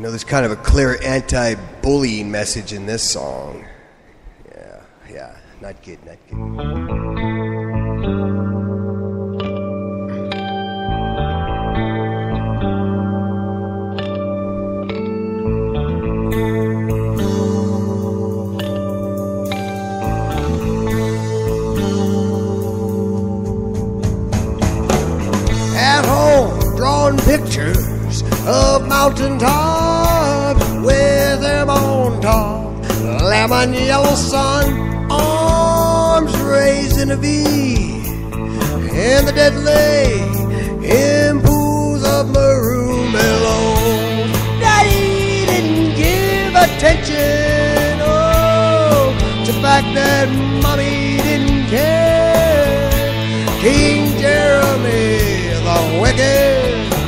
You know, there's kind of a clear anti bullying message in this song. Yeah, yeah, not good, not good. Pictures of mountain tops Lemon yellow sun, arms raised in a V. And the dead lay in pools of maroon below. Daddy didn't give attention, oh, to the fact that mommy didn't care. King Jeremy the wicked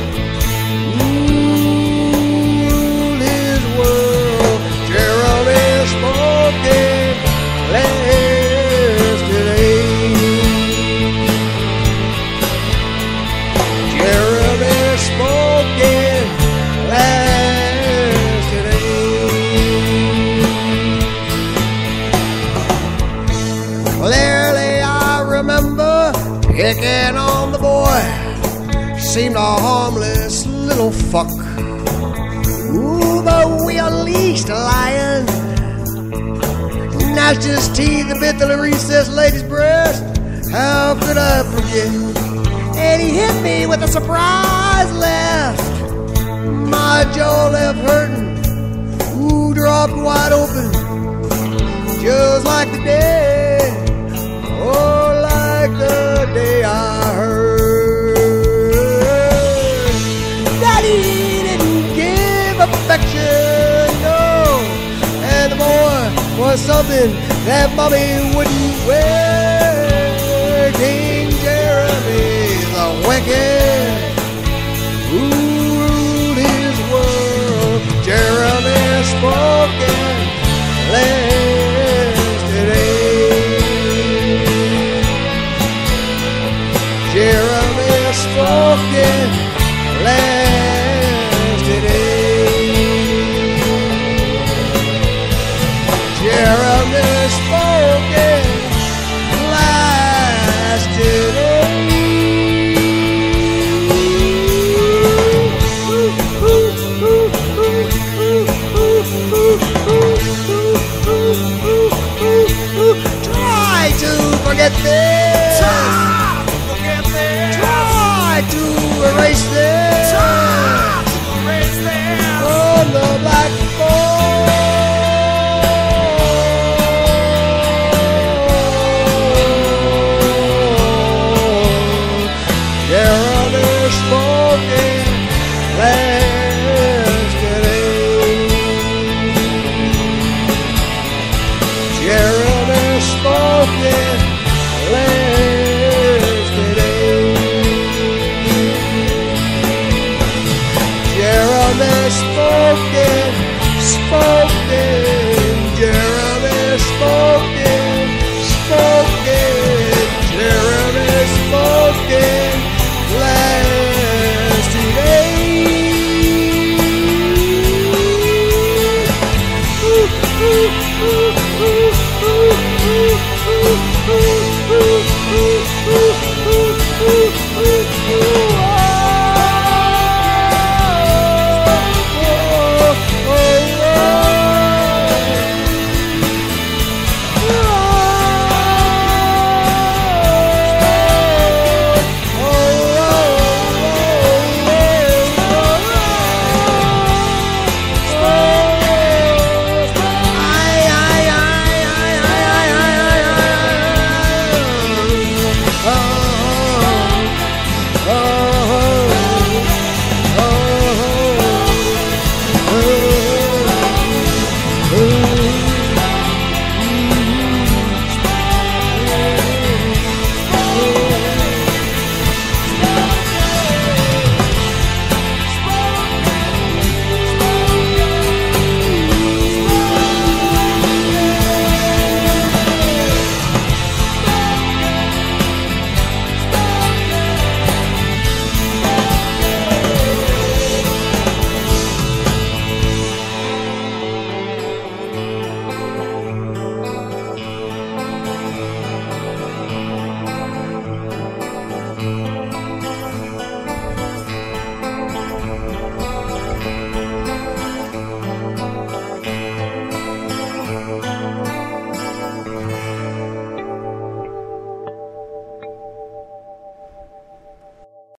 picking on the boy. Seemed a harmless little fuck. Ooh, but we unleashed a lion. Gnashed his teeth and bit the recessed lady's breast. How could I forget? And he hit me with a surprise left. My jaw left hurting. Ooh, dropped wide open. Just like the day. Was something that mommy wouldn't wear. King Jeremy the wicked who ruled his world. Jeremy spoken yesterday. Jeremy spoken yesterday. Erase